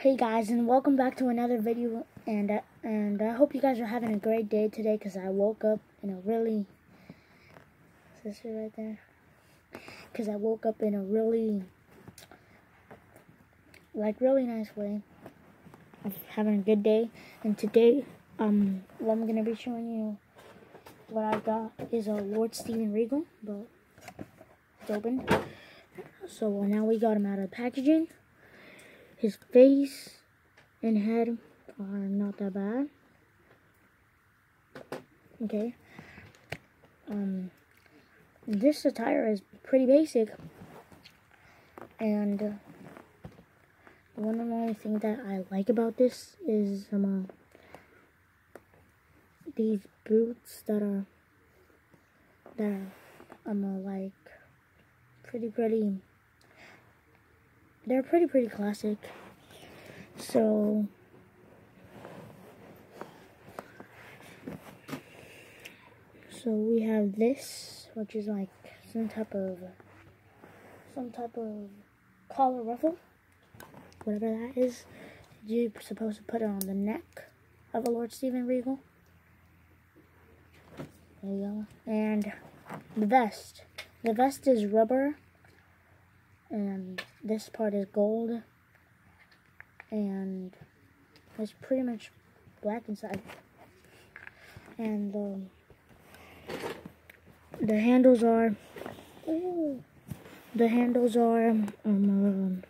Hey guys, and welcome back to another video. And uh, and I hope you guys are having a great day today. Cause I woke up in a really is this right there? Cause I woke up in a really like really nice way. I'm having a good day. And today, um, what I'm gonna be showing you what I got is a Lord Steven Regal, but it's open. So now we got him out of the packaging. His face and head are not that bad. Okay. Um, this attire is pretty basic. And uh, one of the only things that I like about this is um, uh, these boots that are that are um, uh, like pretty pretty they're pretty, pretty classic. So, so we have this, which is like some type of, some type of collar ruffle, whatever that is. You're supposed to put it on the neck of a Lord Steven Regal. There you go. And the vest. The vest is rubber and this part is gold and it's pretty much black inside. And um, the handles are ooh, the handles are um, um,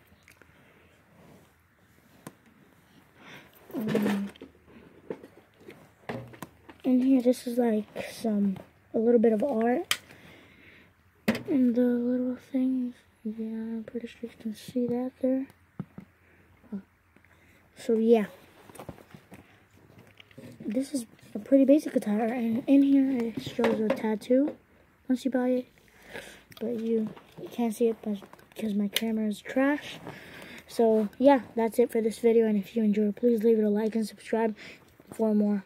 um, in here this is like some a little bit of art and the little things yeah, I'm pretty sure you can see that there. Oh. So yeah, this is a pretty basic attire, and in here it shows a tattoo once you buy it, but you can't see it because my camera is trash. So yeah, that's it for this video, and if you enjoyed, please leave it a like and subscribe for more.